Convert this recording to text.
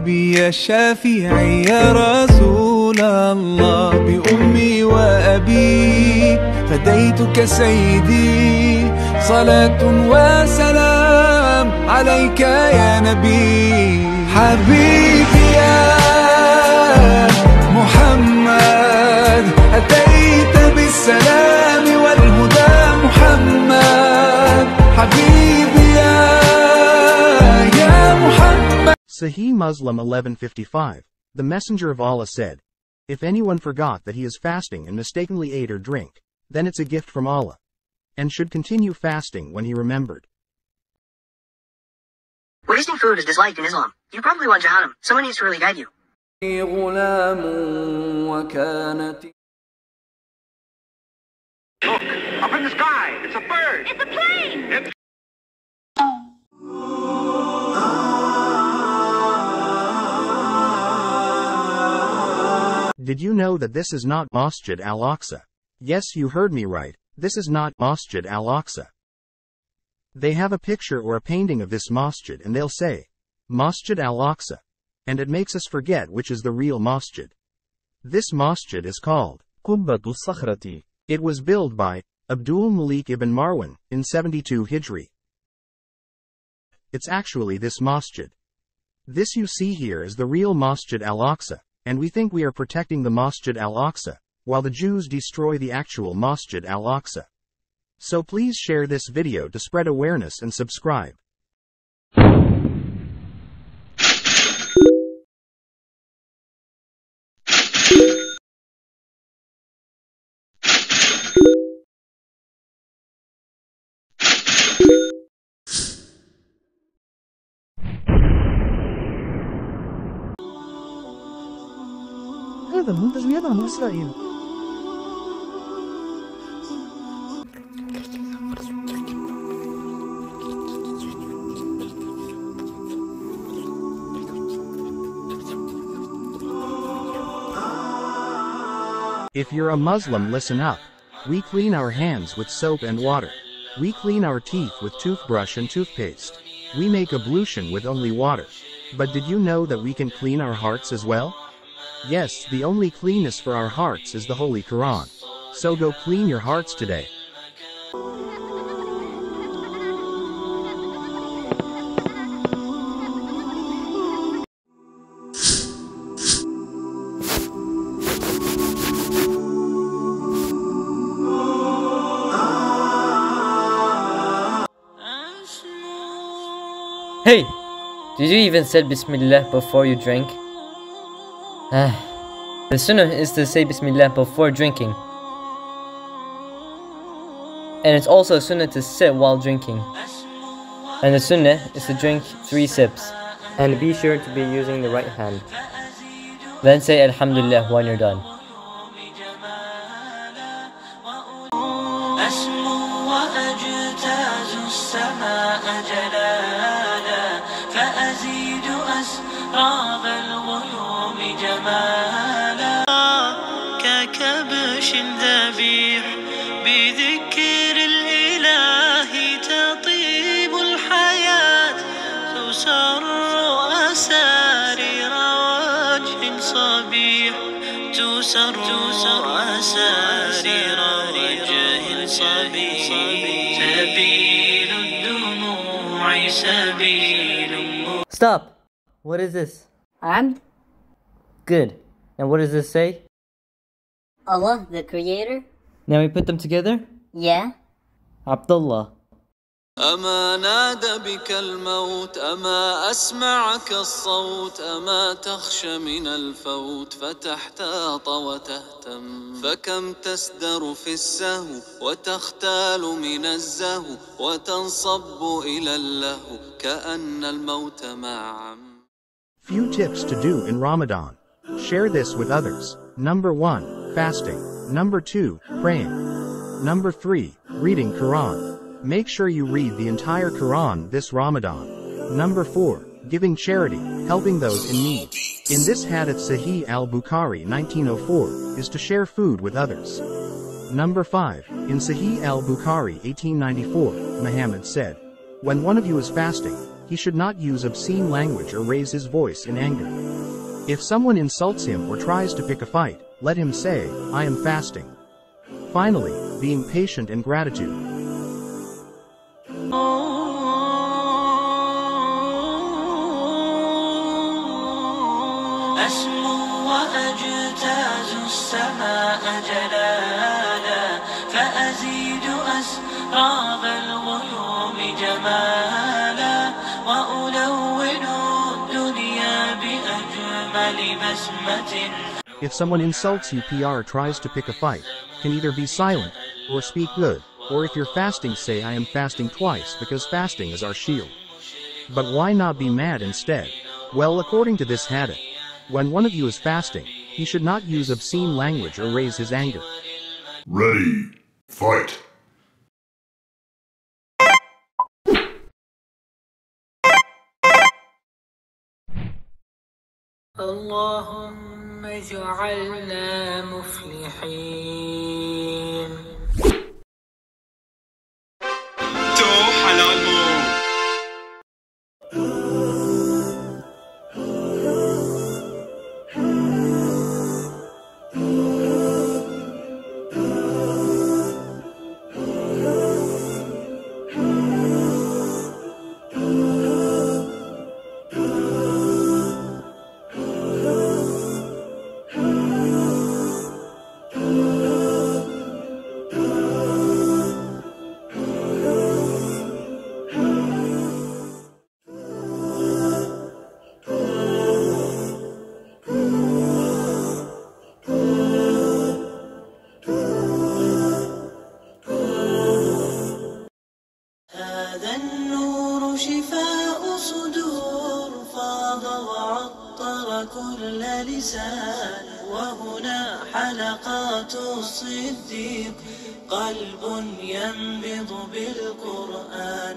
حبيبي يا شافعي يا رسول الله بأمي وأبي. فديتك سيدي صلاة وسلام عليك يا نبي. حبيبي يا محمد أتيت بالسلام والهدى محمد. حبيبي Sahih Muslim 1155, the Messenger of Allah said, If anyone forgot that he is fasting and mistakenly ate or drink, then it's a gift from Allah, and should continue fasting when he remembered. Wasting food is disliked in Islam. You probably want jahannam. Someone needs to really guide you. Look, up in the sky, it's a bird. Did you know that this is not Masjid al-Aqsa? Yes, you heard me right. This is not Masjid al-Aqsa. They have a picture or a painting of this masjid and they'll say, Masjid al-Aqsa. And it makes us forget which is the real masjid. This masjid is called Qubbatul Sakhrati. It was built by Abdul Malik ibn Marwan in 72 Hijri. It's actually this masjid. This you see here is the real Masjid al-Aqsa and we think we are protecting the Masjid al-Aqsa, while the Jews destroy the actual Masjid al-Aqsa. So please share this video to spread awareness and subscribe. If you're a Muslim listen up. We clean our hands with soap and water. We clean our teeth with toothbrush and toothpaste. We make ablution with only water. But did you know that we can clean our hearts as well? Yes, the only cleanness for our hearts is the Holy Quran. So go clean your hearts today. Hey! Did you even said Bismillah before you drink? Ah. the sunnah is to say Bismillah before drinking. And it's also a sunnah to sit while drinking. And the sunnah is to drink three sips. And be sure to be using the right hand. Then say Alhamdulillah when you're done. أسمو وأجتاز السماء جلالا فأزيد أسراب الغيوم ككبش ذبيح بذكر الإله تطيب الحياة تسر أسارير وجه صبيح تسر أسارير وجه صبيح سبيل الدموع سبيل Stop! What is this? I'm Good. And what does this say? Allah, the Creator? Now we put them together? Yeah. Abdullah. أما نادى بك الموت أما أسمعك الصوت أما تخشى من الفوت فتحتاط وتهتم فكم تسدر في السهو وتختال من الزهو وتنصب إلى اللهو كأن الموت معا Few tips to do in Ramadan. Share this with others. Number 1, fasting. Number 2, praying. Number 3, reading Quran. Make sure you read the entire Quran this Ramadan. Number 4, giving charity, helping those in need. In this hadith Sahih al-Bukhari 1904 is to share food with others. Number 5, in Sahih al-Bukhari 1894, Muhammad said, When one of you is fasting, he should not use obscene language or raise his voice in anger. If someone insults him or tries to pick a fight, let him say, I am fasting. Finally, being patient and gratitude. أسمو وأجتاز السماء جلالا فأزيد أسراب الغيوم جمالا وألون الدنيا بأجمل بسمة if someone insults you PR tries to pick a fight, can either be silent, or speak good, or if you're fasting say I am fasting twice because fasting is our shield. But why not be mad instead? Well according to this hadith, when one of you is fasting, he should not use obscene language or raise his anger. Ready. Fight. ثم اجعلنا مفلحين كل لسان وهنا حلقات الصديق. قلب ينبض بالقرآن.